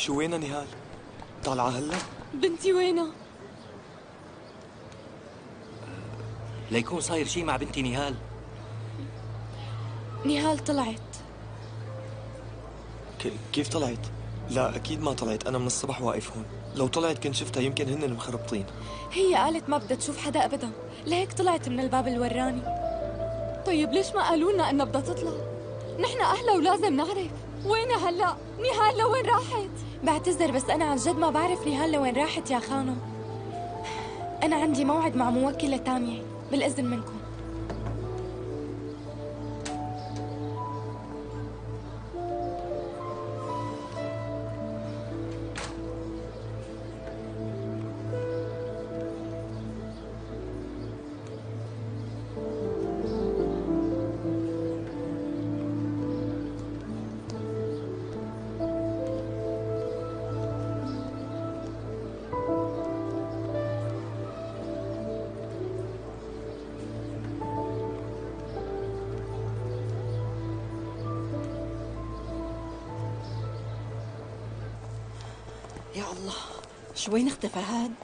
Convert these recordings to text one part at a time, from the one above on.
شو وينها نهال؟ طالعة هلا؟ بنتي وينها؟ ليكون صاير شيء مع بنتي نهال. نهال طلعت. ك- كيف طلعت؟ لا أكيد ما طلعت. أنا من الصبح واقف هون. لو طلعت كنت شفتها يمكن هن المخربطين. هي قالت ما بدها تشوف حدا ابدا. لهيك طلعت من الباب اللي وراني طيب ليش ما قالوا لنا إنها بدها تطلع؟ نحن أهلها ولازم نعرف. وينها هلا؟ نهال لوين راحت؟ بعتذر بس أنا عن جد ما بعرف نهال لوين راحت يا خانو أنا عندي موعد مع موكلة تانية بالإذن منكم. شو وين اختفى هاد؟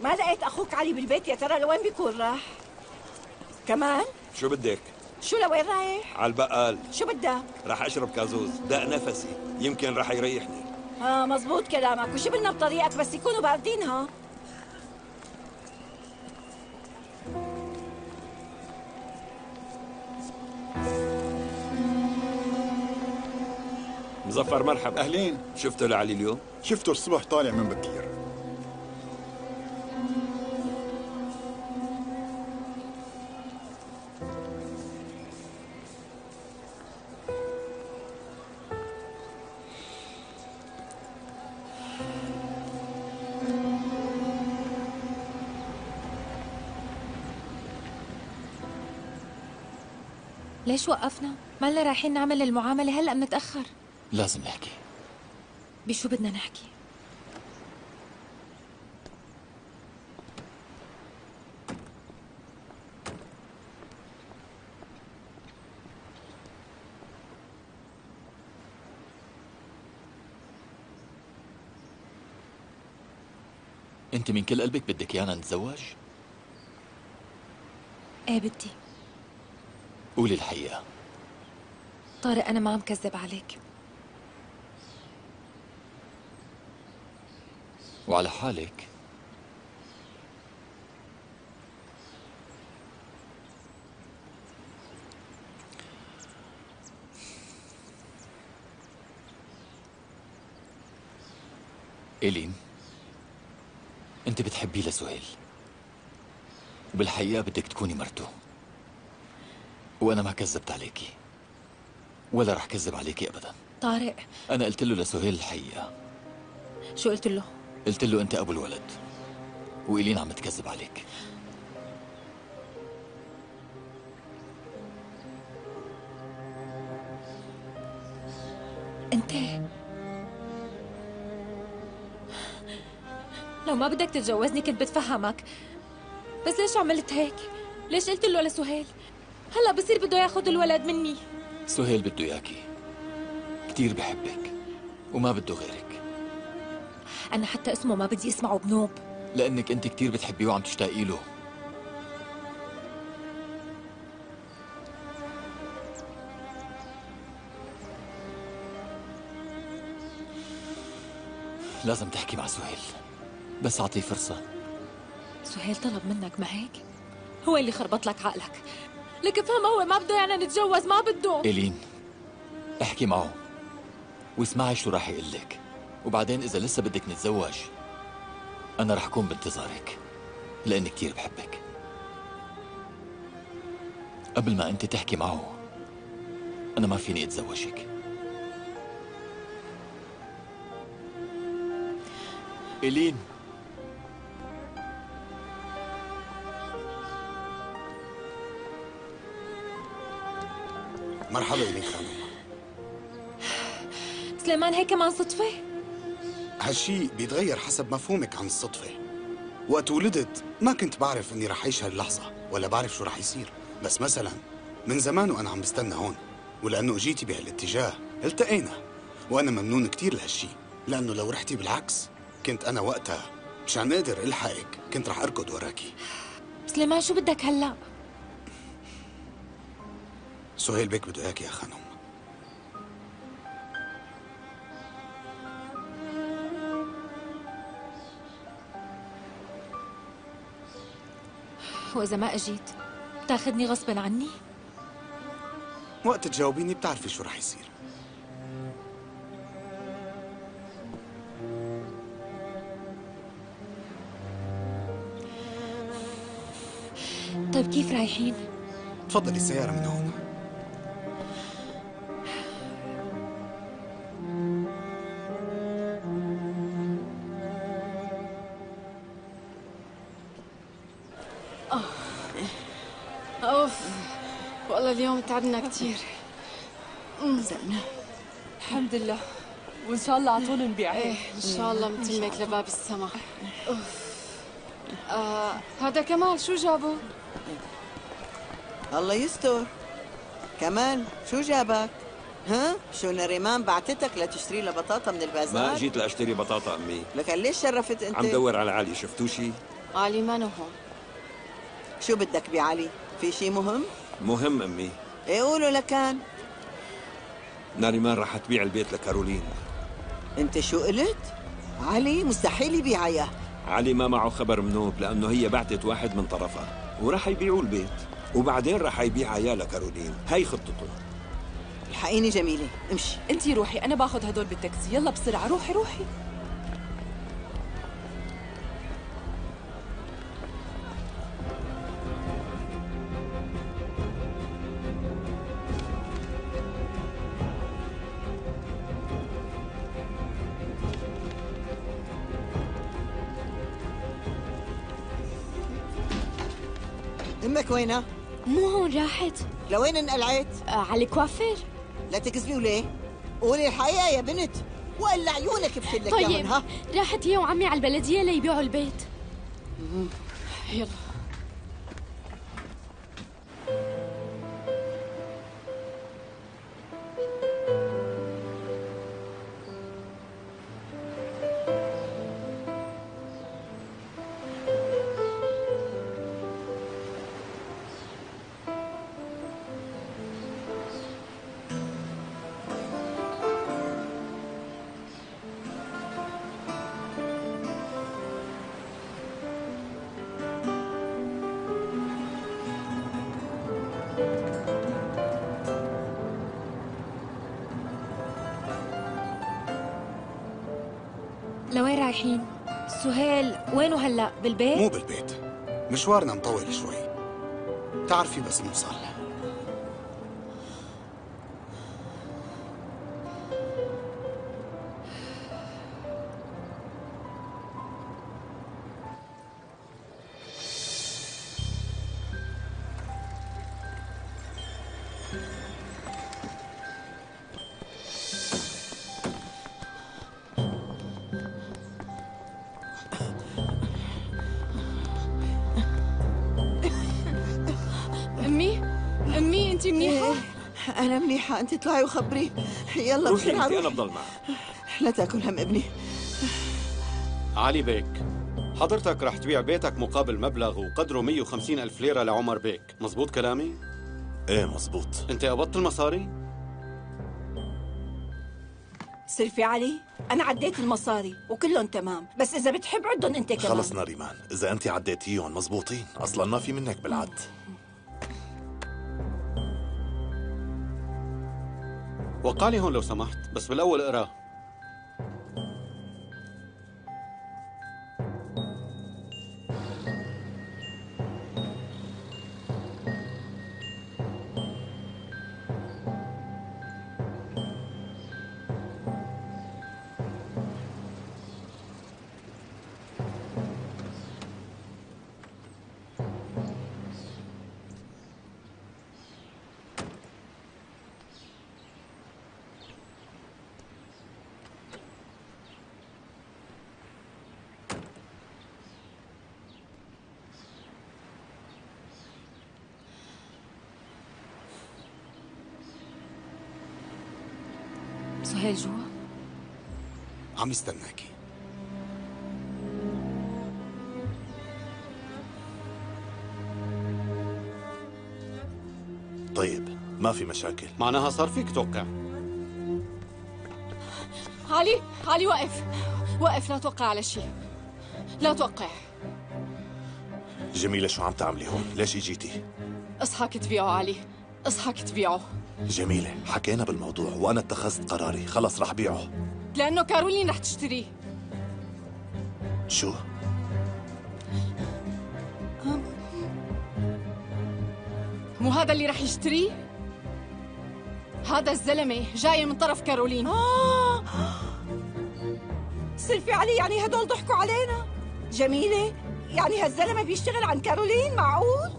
ما لقيت أخوك علي بالبيت يا ترى لوين بيكون راح؟ كمان؟ شو بدك؟ شو لوين رايح؟ على البقال شو بدك؟ رح أشرب كازوز دق نفسي يمكن رح يريحني آه مزبوط كلامك وشو بدنا بطريقك بس يكونوا باردين ها؟ مزفر مرحبا. أهلين. شفته لعلي اليوم؟ شفته الصبح طالع من بكير. ليش وقفنا؟ ما لنا رايحين نعمل المعاملة؟ هلأ بنتأخر. لازم نحكي. بشو بدنا نحكي؟ انت من كل قلبك بدك إيانا نتزوج؟ إيه بدي. قولي الحقيقة. طارق أنا ما عم كذب عليك. وعلى حالك. إيلين أنت بتحبيه لسهيل. وبالحقيقة بدك تكوني مرته. وأنا ما كذبت عليكي. ولا رح كذب عليكي أبدا. طارق. أنا قلت له لسهيل الحقيقة. شو قلت له؟ قلت له أنت أبو الولد وإيلين عم تكذب عليك. أنت؟ لو ما بدك تتجوزني كنت بتفهمك. بس ليش عملت هيك؟ ليش قلت له لسهيل؟ هلا بصير بده ياخذ الولد مني. سهيل بده إياكي. كتير بحبك وما بده غيرك. أنا حتى اسمه ما بدي اسمعه بنوب. لأنك أنت كتير بتحبيه وعم تشتاقي له. لازم تحكي مع سهيل. بس أعطيه فرصة. سهيل طلب منك ما هيك؟ هو اللي خربط لك عقلك. لك افهم هو ما بده يعني نتجوز ما بده. إيلين احكي معه. واسمعي شو راح يقول لك وبعدين إذا لسه بدك نتزوج أنا رح أكون بانتظارك لأني كتير بحبك. قبل ما أنت تحكي معه أنا ما فيني أتزوجك. إيلين. مرحبا إليك خانم سليمان هيك كمان صدفة؟ هالشي بيتغير حسب مفهومك عن الصدفة. وقت ولدت ما كنت بعرف إني رح أعيش هاللحظة ولا بعرف شو رح يصير. بس مثلا من زمان وأنا عم بستنى هون ولأنه إجيتي بهالاتجاه التقينا. وأنا ممنون كتير لهالشي لأنه لو رحتي بالعكس كنت أنا وقتها مشان أقدر ألحقك كنت رح أركض وراكي. سليمان شو بدك هلأ؟ سهيل بيك بده إياك يا خانم. وإذا ما أجيت تأخذني غصبا عني؟ وقت تجاوبيني بتعرفي شو رح يصير طيب كيف رايحين؟ تفضلي السيارة من هون تعبنا كثير زقنا الحمد لله وإن شاء الله على طول نبيع إيه إن شاء الله متمك لباب السما أوف آه هذا كمال شو جابه؟ الله يستر كمان شو جابك؟ ها؟ شو نريمان بعتتك لتشتري لها بطاطا من البازار؟ ما جيت لأشتري بطاطا أمي لك ليش شرفت أنت؟ عم دور على علي شفتوا شي علي ما هون شو بدك بعلي؟ في شي مهم؟ مهم أمي إيه قولوا لكان ناريمان رح تبيع البيت لكارولين. أنت شو قلت؟ علي مستحيل يبيع اياه علي ما معه خبر منوب لأنه هي بعتت واحد من طرفها وراح يبيعوا البيت. وبعدين راح يبيع اياه لكارولين. هاي خطته. الحقيني جميلة. امشي. انتي روحي أنا باخذ هدول بالتاكسي. يلا بسرعة روحي روحي. أمك وينها؟ مو هون راحت لوين انقلعت؟ آه على الكوافير لا تكذبي وليه؟ قولي الحقيقة يا بنت وإلا عيونك بفلك طيب ها؟ راحت هي وعمي على البلدية ليبيعوا البيت يلا رايحين؟ سهيل وينه هلا؟ بالبيت؟ مو بالبيت مشوارنا مطول شوي تعرفي بس نوصل أنت اطلعي وخبريه يلا روحي بسرعة. انت أنا. بضل معك. لا تأكل هم ابني. علي بيك حضرتك رح تبيع بيتك مقابل مبلغ وقدره 150 ألف ليرة لعمر بيك. مزبوط كلامي؟ إيه مزبوط أنت قبضت المصاري؟ سلفي علي أنا عديت المصاري وكلهم تمام. بس إذا بتحب عدهم أنت كمان. خلص ناريمان إذا أنت عديتيهم مزبوطين أصلا ما في منك بالعد. وقع لي هون لو سمحت بس بالأول اقراه عم يستناكي. طيب ما في مشاكل. معناها صار فيك توقع. علي علي وقف. وقف لا توقع على شيء. لا توقع. جميلة شو عم تعملي هون؟ ليش اجيتي؟ اصحى تبيعه علي. اصحى تبيعه جميلة حكينا بالموضوع وأنا اتخذت قراري. خلص رح بيعه. لأنه كارولين رح تشتريه شو؟ مو هذا اللي رح يشتريه؟ هذا الزلمة جاي من طرف كارولين آه سلفي علي يعني هدول ضحكوا علينا جميلة يعني هالزلمة بيشتغل عن كارولين معقول؟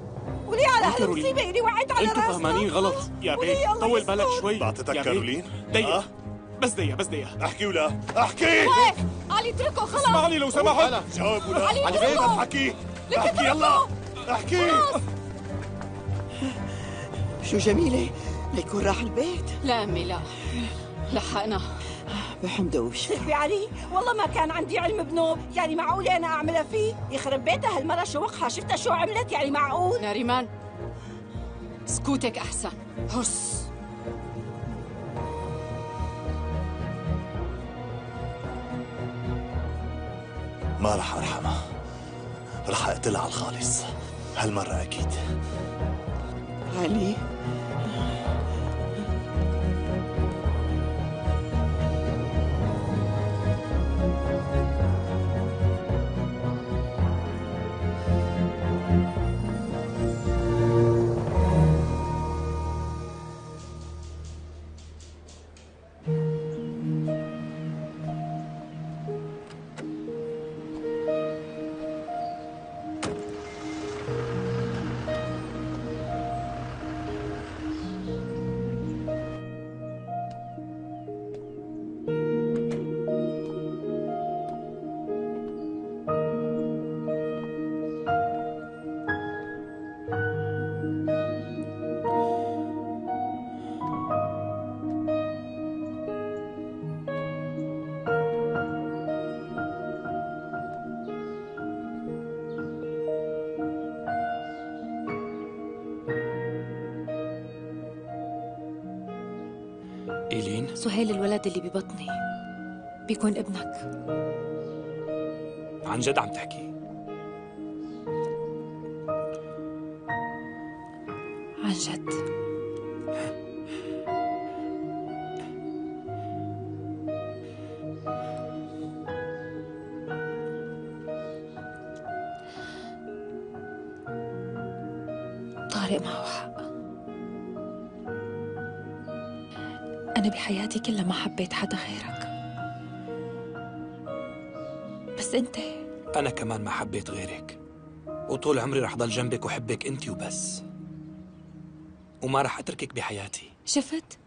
وليه على هالمصيبة اللي وقعت على أنتوا راسنا؟ فهمانين غلط يا بيه طول بالك؟ شوي بعتتك. كارولين؟ دقيقة آه؟ بس دقيقة بس دقيقة. احكي ولا؟ احكي! وقف علي اتركه خلص اسمعني لو سمحت. جاوب ولا؟ علي علي اتركه. احكي. لك احكي يلا. احكي. شو جميلة ليكون راح البيت. لا أمي لا لحقنا بحمده وبشفى سلفي علي والله ما كان عندي علم بنوب يعني معقولة أنا أعملها فيه؟ يخرب بيتها هالمرة شو وقها شفتها شو عملت؟ يعني معقول؟ ناريمان سكوتك أحسن. هس ما رح ارحمها رح اقتلها على الخالص. هالمرة أكيد. علي. سهيل الولد اللي ببطني. بيكون ابنك. عن جد عم تحكي؟ عن جد. بحياتي كلها ما حبيت حدا غيرك. بس أنت أنا كمان ما حبيت غيرك. وطول عمري رح ضل جنبك وحبك أنت وبس. وما رح أتركك بحياتي. شفت؟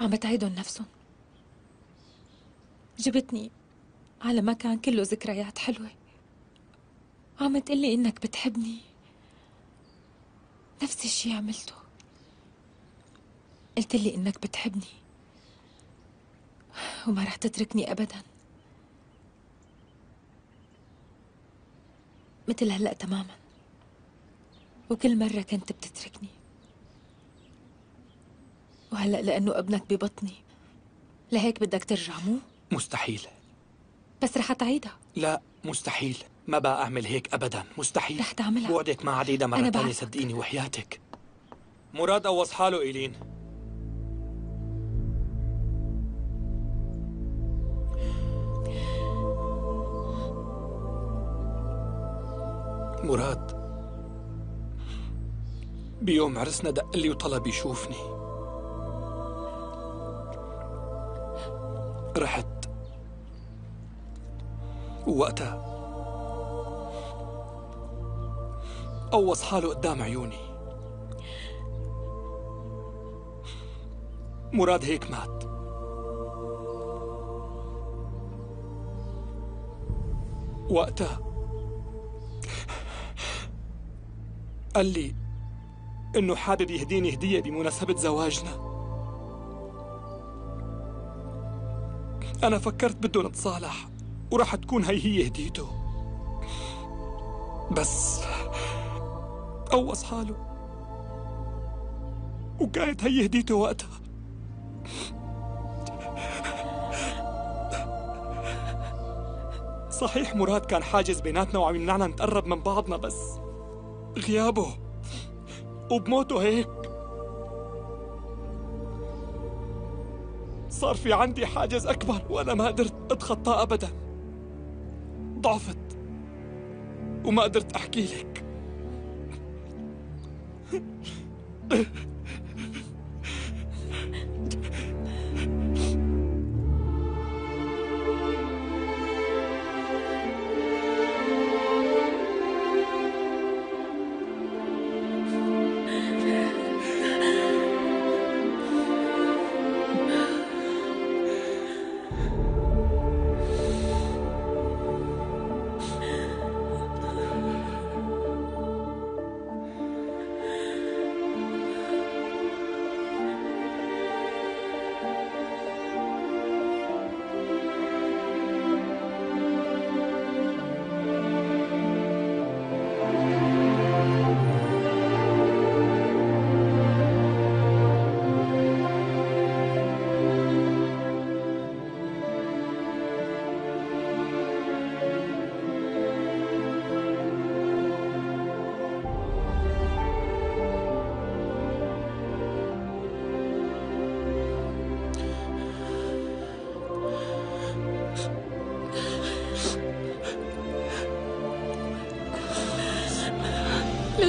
عم بتعيدهم نفسهم. جبتني على مكان كله ذكريات حلوة. عم تقلي إنك بتحبني. نفس الشي عملته. قلت لي إنك بتحبني. وما رح تتركني أبدا. مثل هلأ تماما. وكل مرة كنت بتتركني. وهلأ لأنه ابنك ببطني. لهيك بدك ترجع مو؟ مستحيل. بس رح تعيدها لا مستحيل. ما بقى أعمل هيك أبدا. مستحيل. رح تعملها. بوعدك ما عديدة مرة بعرفك. صدقيني وحياتك. مراد قوص حاله إيلين. مراد. بيوم عرسنا دق لي وطلب يشوفني. رحت. ووقتها. قوص حاله قدام عيوني. مراد هيك مات. وقتها. قال لي إنه حابب يهديني هدية بمناسبة زواجنا. أنا فكرت بده نتصالح وراح تكون هي هي هديته. بس قوص حاله. وكانت هي هديته وقتها. صحيح مراد كان حاجز بيناتنا وعم يمنعنا نتقرب من بعضنا بس غيابه. وبموته هيك. صار في عندي حاجز أكبر وأنا ما قدرت أتخطاه أبدا. ضعفت. وما قدرت أحكي لك.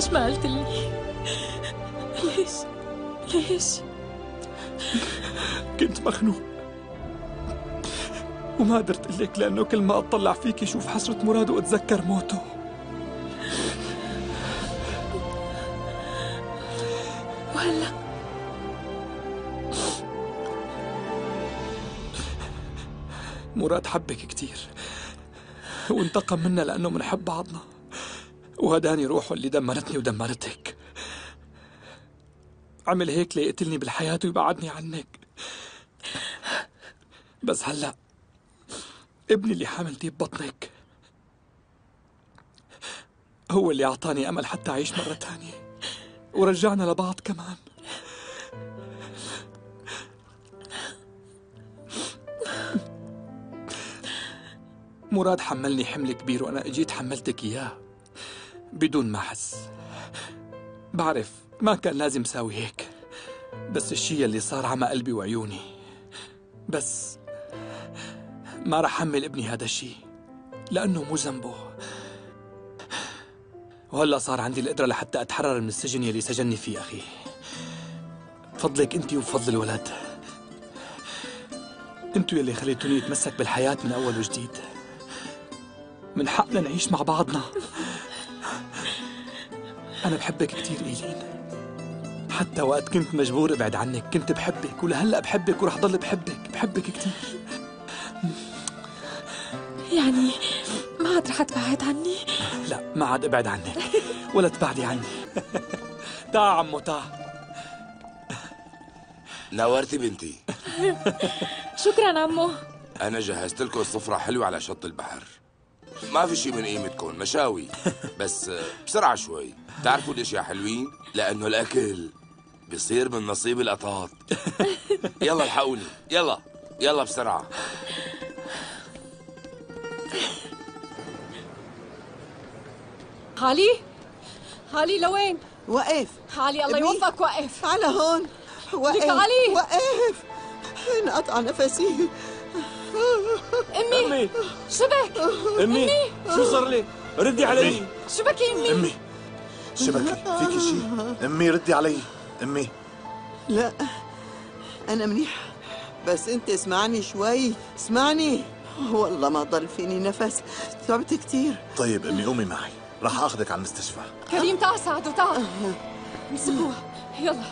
ليش ما قلت لي؟ ليش؟ ليش؟ كنت مخنوق وما قدرت أقول لك لأنه كل ما أطلع فيك أشوف حسرة مراد وأتذكر موته وهلا مراد حبك كتير وانتقم منا لأنه منحب بعضنا وهداني روحه اللي دمرتني ودمرتك. عمل هيك ليقتلني بالحياة ويبعدني عنك. بس هلا ابني اللي حاملتيه ببطنك هو اللي أعطاني أمل حتى أعيش مرة تانية. ورجعنا لبعض كمان. مراد حملني حمل كبير وأنا أجيت حملتك إياه. بدون ما أحس. بعرف ما كان لازم ساوي هيك بس الشي اللي صار عمى قلبي وعيوني. بس ما رح حمل ابني هذا الشي لأنه مو ذنبه. وهلا صار عندي القدرة لحتى أتحرر من السجن يلي سجني فيه أخي. بفضلك أنت وبفضل الولد. أنتوا يلي خليتوني أتمسك بالحياة من أول وجديد. من حقنا نعيش مع بعضنا. أنا بحبك كثير إيلين. حتى وقت كنت مجبور أبعد عنك كنت بحبك ولهلأ بحبك ورح ضل بحبك بحبك كثير يعني ما عاد رح تبعد عني؟ لا ما عاد أبعد عنك ولا تبعدي عني. تا عمو تا نورتي بنتي. شكرا عمو. أنا جهزت لكم سفرة حلوة على شط البحر. ما في شي من قيمتكم مشاوي. بس بسرعة شوي. تعرفوا ليش يا حلوين؟ لأنه الأكل بيصير من نصيب القطاط يلا الحقوني. يلا. يلا بسرعة. خالي؟ خالي لوين؟ وقف. خالي الله. يوفقك وقف. على هون. وقف. علي. وقف. انقطع نفسي. أمي أمي. شبك. أمي. شو صار لي؟ ردي علي. شبك يا أمي. أمي. شبكي فيكي شيء أمي ردي علي. أمي. لا أنا منيح. بس أنت اسمعني شوي. اسمعني. والله ما ضل فيني نفس. تعبت كثير طيب أمي قومي معي. راح أخذك على المستشفى. كريم تعال ساعده تعال مسكوها. يلا.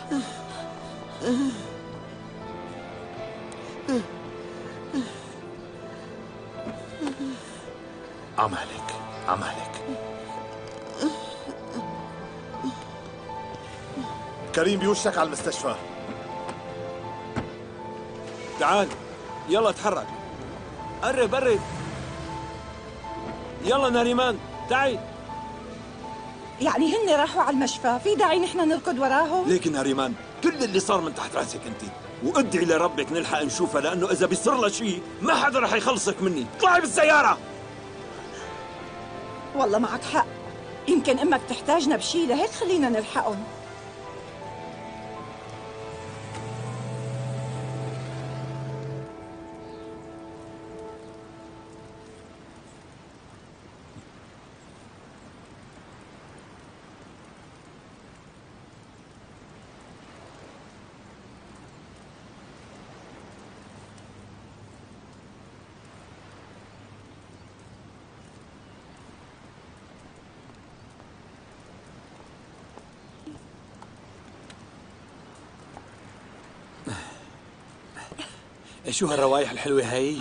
عمالك عمالك كريم بيوشك على المستشفى. تعال يلا تحرك قرب قرب. يلا ناريمان تعي. يعني هن راحوا على المشفى في داعي نحن نركض وراهم؟ ليك ناريمان كل اللي صار من تحت رأسك أنت. وأدعي لربك نلحق نشوفها لأنه إذا بيصير لها شيء ما حدا رح يخلصك مني. اطلعي بالسيارة. والله معك حق. يمكن أمك تحتاجنا بشي لهيك خلينا نلحقهم. شو هالروايح الحلوة هي؟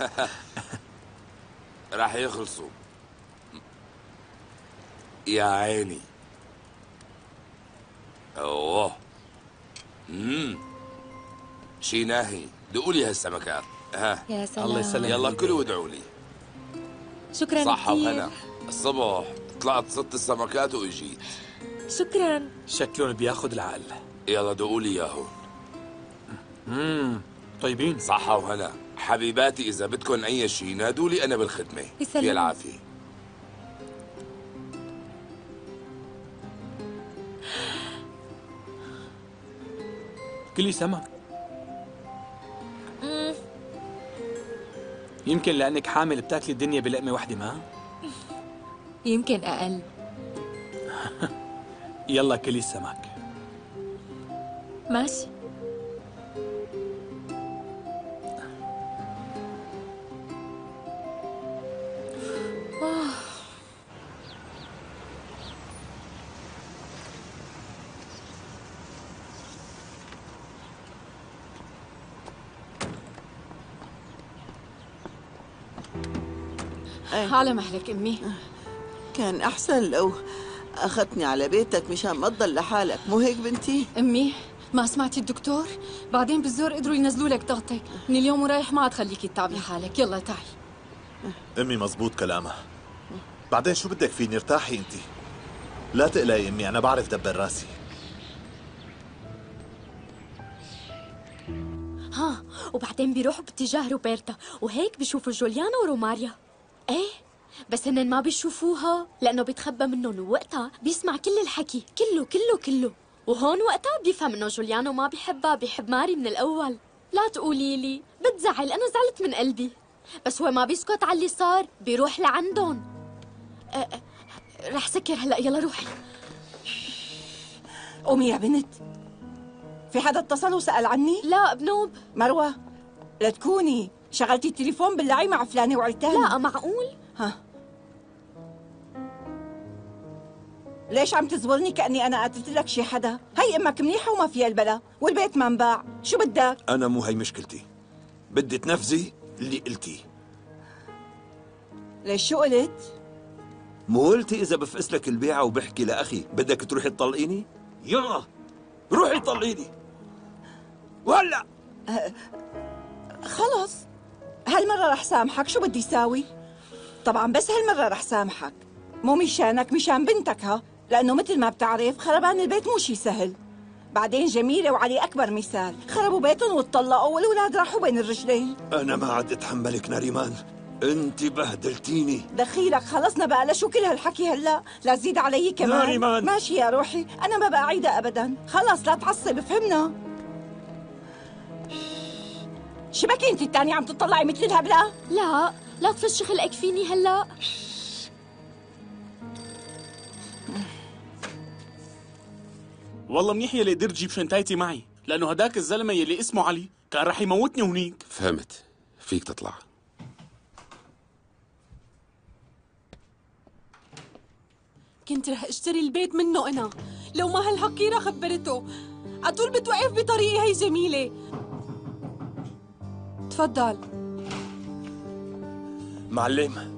راح يخلصوا. يا عيني. أوه. امم شي ناهي. دقوا لي هالسمكات. ها. يا سلام. الله يسلمك. يلا كلوا وادعوا لي. شكرا صحة. وهنا الصبح طلعت صدت السمكات وإجيت. شكرا. شكلهم بياخد العقل. يلا دقوا لي إياهم. امم طيبين؟ صحة وهنا حبيباتي إذا بدكم أي شيء نادوا لي أنا بالخدمة. يسلمك. في العافية. كلي سمك. يمكن لأنك حامل بتاكلي الدنيا بلقمة واحدة ما؟ يمكن أقل. يلا كلي السمك ماشي. على مهلك أمي. كان أحسن لو أخذتني على بيتك مشان ما تضل لحالك مو هيك بنتي؟ أمي ما سمعتي الدكتور؟ بعدين بالزور قدروا ينزلوا لك ضغطك من اليوم ورايح ما عاد خليكي تتعبي حالك. يلا تعي. أمي مزبوط كلامها. بعدين شو بدك فيني؟ ارتاحي انت لا تقلقي أمي أنا بعرف دبر راسي. ها وبعدين بيروحوا باتجاه روبرتا وهيك بيشوفوا جوليانا وروماريا. إيه؟ بس هن ما بيشوفوها لأنه بيتخبى منهم ووقتها بيسمع كل الحكي كله كله كله. وهون وقتها بيفهم إنه جوليانو ما بيحبها بيحب ماري من الأول. لا تقولي لي بتزعل أنا زعلت من قلبي. بس هو ما بيسكت على اللي صار بيروح لعندهم. أه أه رح سكر هلأ يلا روحي قومي يا بنت في حدا اتصل وسأل عني؟ لا بنوب. مروة لا تكوني. شغلتي التليفون باللعي مع فلانة وعلتانة لا معقول؟ ها. ليش عم تزورني كأني أنا قتلت لك شي حدا؟ هي أمك منيحة وما فيها البلا والبيت ما انباع. شو بدك؟ أنا مو هي مشكلتي. بدي تنفذي اللي قلتيه. ليش شو قلت؟ مو قلتي إذا بفقس لك البيعة وبحكي لأخي. بدك تروحي تطلقيني؟ يلا روحي طلقيني. وهلأ! خلص. هالمرة رح سامحك. شو بدي ساوي؟ طبعا بس هالمرة رح سامحك. مو مشانك مشان بنتك ها؟ لأنه مثل ما بتعرف خربان البيت مو شي سهل. بعدين جميلة وعلي أكبر مثال. خربوا بيتهم واتطلقوا والأولاد راحوا بين الرجلين. أنا ما عاد أتحملك ناريمان. أنت بهدلتيني. دخيلك خلصنا بقى. لشو كل هالحكي هلا؟ لا تزيد علي كمان. ناريمان. ماشي يا روحي. أنا ما بقى أعيدها أبدا. خلص لا تعصب. فهمنا؟ شبكي انت التانية عم تطلعي مثل الهبلة لا لا تفشي خلقك فيني هلا. والله منيح يلي قدرت جيب شنطايتي معي لأنه هداك الزلمة يلي اسمه علي كان رح يموتني هنيك. فهمت. فيك تطلع. كنت رح اشتري البيت منه أنا. لو ما هالحقيره خبرته. عطول بتوقف بطريقي هي جميلة. تفضل. معلم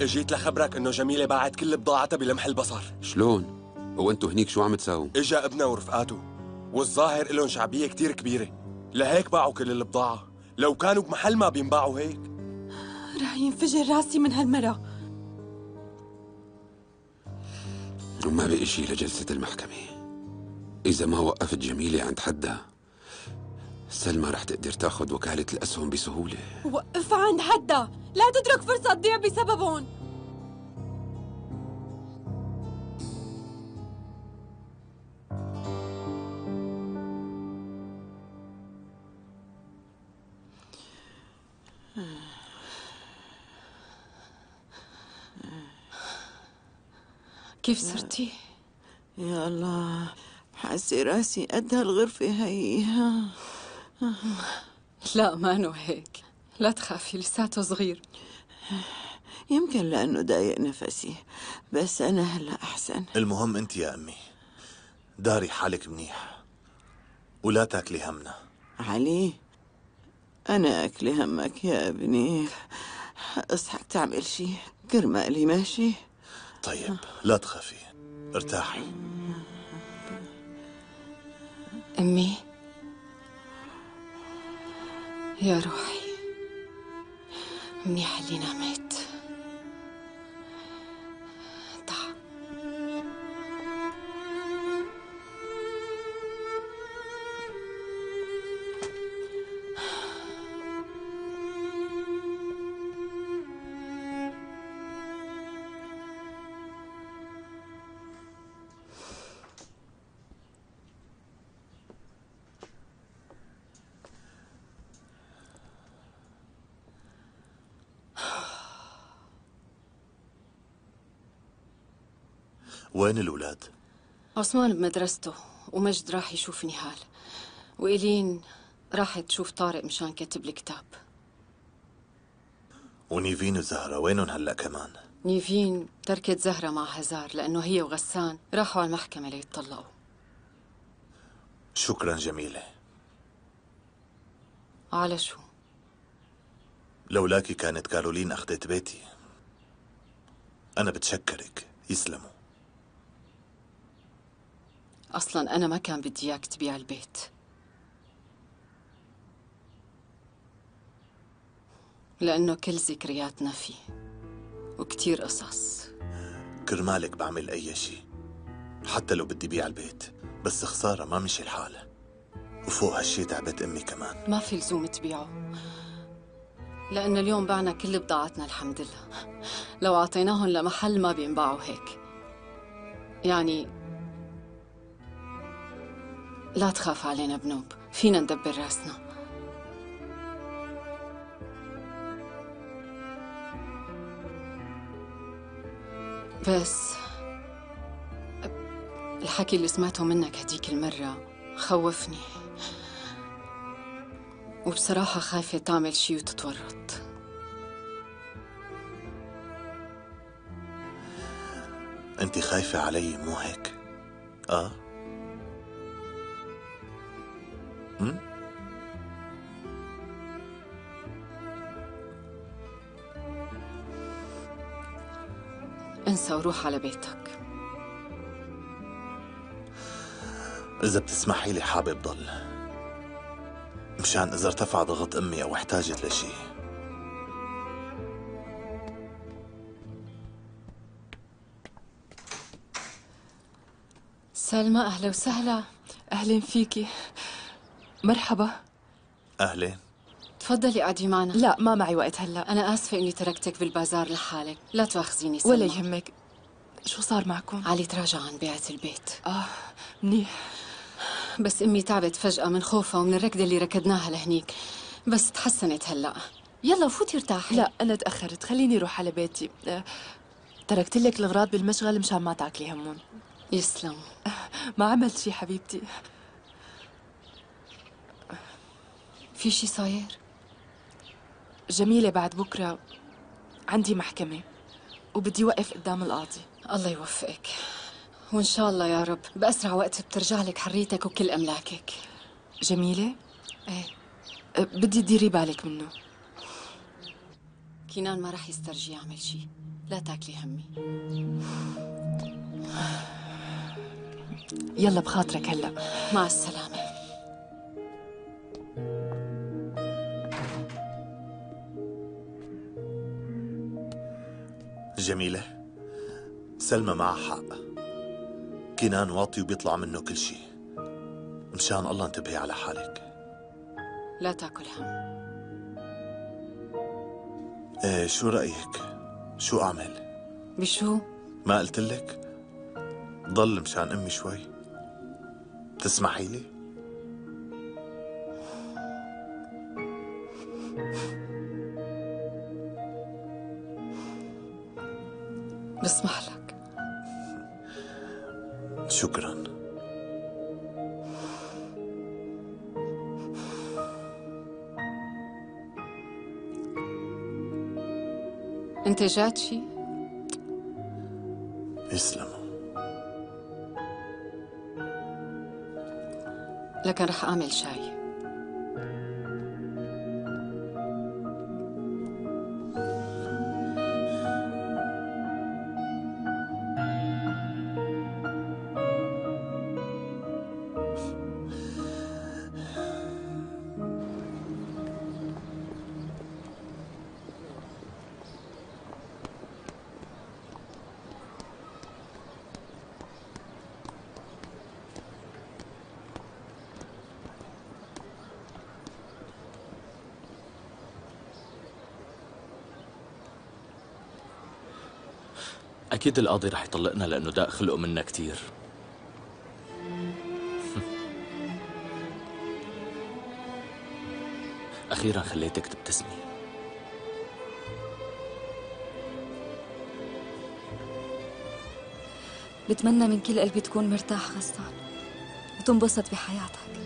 اجيت لخبرك انه جميلة باعت كل بضاعتها بلمح البصر. شلون؟ هو أنتوا هنيك شو عم تساووا؟ اجا ابنها ورفقاته والظاهر لهم شعبية كتير كبيرة. لهيك باعوا كل البضاعة. لو كانوا بمحل ما بينباعوا هيك. رح ينفجر راسي من هالمرة. وما بقي شي لجلسة المحكمة. إذا ما وقفت جميلة عند حدها سلمى رح تقدر تاخذ وكالة الأسهم بسهولة. وقف عند حدها لا تترك فرصة تضيع بسببهم. كيف صرتي؟ يا الله حاسة راسي قد هالغرفة هي لا ما انه هيك لا تخافي لساته صغير. يمكن لأنه ضايق نفسي بس أنا هلا أحسن. المهم أنت يا أمي داري حالك منيح. ولا تاكلي همنا. علي أنا أكلي همك يا ابني. أصحك تعمل شي كرمالي ماشي طيب لا تخافي. ارتاحي. أمي يا روحي منيح اللي نامت وين الأولاد؟ عثمان بمدرسته ومجد راح يشوف نهال. وإيلين راحت تشوف طارق مشان كتب الكتاب ونيفين وزهرة وينهم هلا كمان؟ نيفين تركت زهرة مع هزار لأنه هي وغسان راحوا على المحكمة ليتطلقوا. شكرا جميلة. على شو؟ لولاكي كانت كارولين أخذت بيتي. أنا بتشكرك. يسلموا. أصلا أنا ما كان بدي إياك تبيع البيت. لأنه كل ذكرياتنا فيه وكتير قصص. كرمالك بعمل أي شيء حتى لو بدي بيع البيت بس خسارة ما مشي الحال. وفوق هالشي تعبت أمي كمان. ما في لزوم تبيعه. لأنه اليوم بعنا كل بضاعتنا الحمد لله. لو أعطيناهم لمحل ما بينباعوا هيك. يعني لا تخاف علينا بنوب فينا ندبر رأسنا بس الحكي اللي سمعته منك هديك المرة خوفني وبصراحة خايفة تعمل شي وتتورط أنت خايفة علي مو هيك؟ آه؟ انسى وروح على بيتك. إذا بتسمحي لي حابب ضل. مشان إذا ارتفع ضغط أمي أو احتاجت لشي. سلمى أهلا وسهلا. أهلين فيكي. مرحبا. أهلين. تفضلي قعدي معنا. لا ما معي وقت هلا. أنا آسفة إني تركتك بالبازار لحالك. لا تواخذيني سلمى ولا يهمك. شو صار معكم؟ علي تراجع عن بيعة البيت. آه منيح. بس أمي تعبت فجأة من خوفها ومن الركضة اللي ركضناها لهنيك. بس تحسنت هلأ. يلا فوتي ارتاحي. لا أنا تأخرت. خليني أروح على بيتي. آه، تركت لك الأغراض بالمشغل مشان ما تاكلي همون. يسلم. ما عملت شي حبيبتي. في شي صاير؟ جميلة بعد بكرة عندي محكمة وبدي وقف قدام القاضي. الله يوفقك. وإن شاء الله يا رب بأسرع وقت بترجع لك حريتك وكل أملاكك. جميلة؟ إيه. أه، بدي تديري بالك منه. كينان ما رح يسترجي يعمل شي. لا تاكلي همي. يلا بخاطرك هلا. مع السلامة. جميلة سلمى معها حق كنان واطي وبيطلع منه كل شيء مشان الله انتبهي على حالك لا تاكل هم إيه شو رأيك؟ شو أعمل؟ بشو؟ ما قلت لك؟ ضل مشان أمي شوي تسمحي لي؟ بسمح لك. شكرا. أنت جات شي؟ يسلموا لكن رح أعمل شاي. أكيد القاضي رح يطلقنا لأنه داق خلقه منا كتير. أخيرا خليتك تبتسمي. بتمنى من كل قلبي تكون مرتاح غسان وتنبسط بحياتك.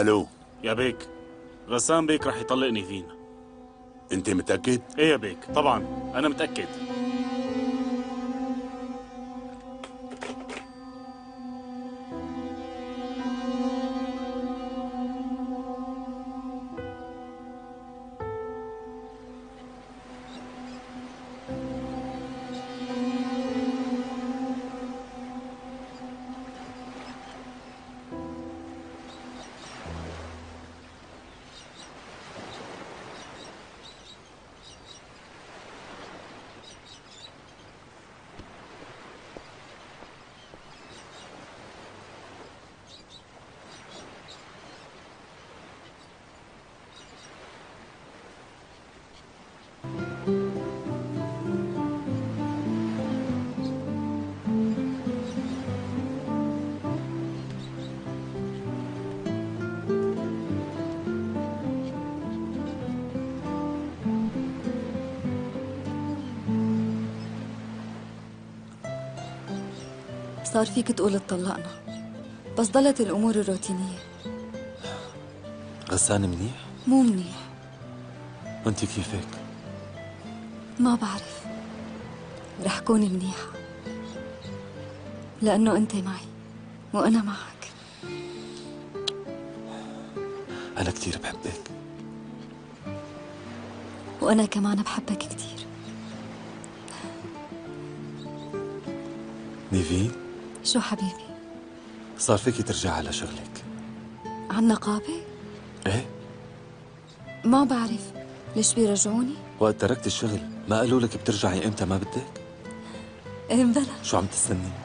ألو. يا بيك غسان بيك رح يطلقني فينا. أنت متأكد؟ إيه يا بيك طبعا أنا متأكد. صار فيك تقول اتطلقنا. بس ضلت الأمور الروتينية. غسان منيح؟ مو منيح. وأنت كيفك؟ ما بعرف. رح كون منيحة. لأنه أنت معي وأنا معك. أنا كتير بحبك. وأنا كمان بحبك كتير. نيفين؟ شو حبيبي؟ صار فيكي ترجعي على شغلك. عن نقابة؟ إيه. ما بعرف. ليش بيرجعوني؟ وقت تركت الشغل ما قالوا لك بترجعي إمتى ما بدك؟ إيه بلا شو عم تستني؟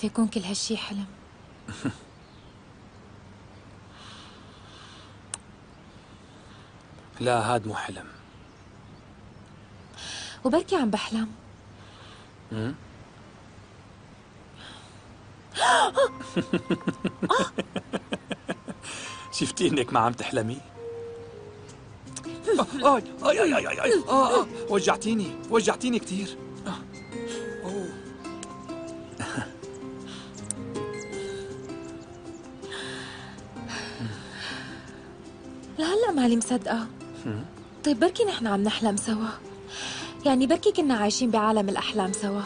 خايفة يكون كل هالشي حلم لا هاد مو حلم وبركي عم بحلم؟ شفتي انك ما عم تحلمي؟ آه، آي آي آي آي آي آه آه وجعتيني وجعتيني كثير لهلا مالي مصدقة طيب بركي نحن عم نحلم سوا. يعني بركي كنا عايشين بعالم الأحلام سوا.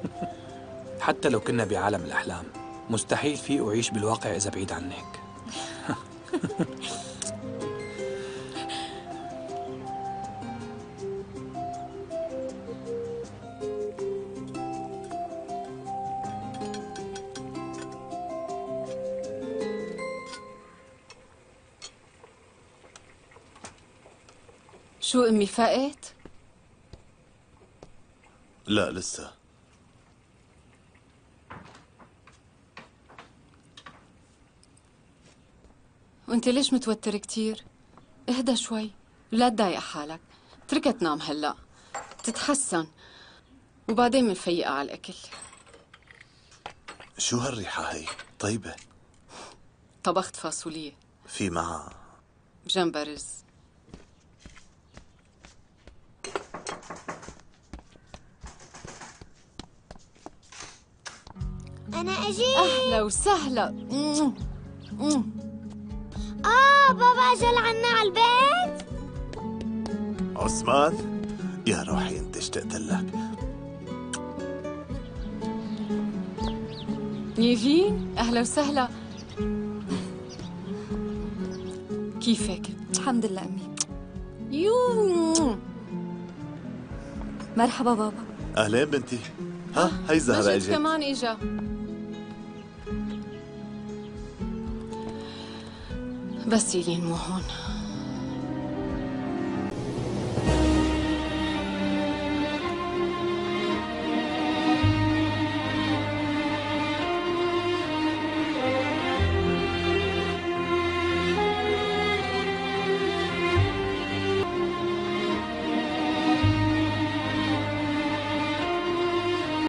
حتى لو كنا بعالم الأحلام مستحيل في أعيش بالواقع إذا بعيد عنك. شو أمي فقت؟ لا لسه. وأنت ليش متوتر كتير؟ اهدى شوي لا تضايق حالك. اتركها تنام هلأ. تتحسن. وبعدين منفيقها على الأكل. شو هالريحة هي؟ طيبة. طبخت فاصولية. في معها بجنبها أجي أهلا وسهلا. مم. مم. آه بابا أجى لعنا على البيت. عثمان يا روحي أنت اشتقت لك نيفين أهلا وسهلا. كيفك؟ الحمد لله أمي. يو. مرحبا بابا. أهلين بنتي. ها هي زهرة إجت. كمان إجا. بستگی این ماهان.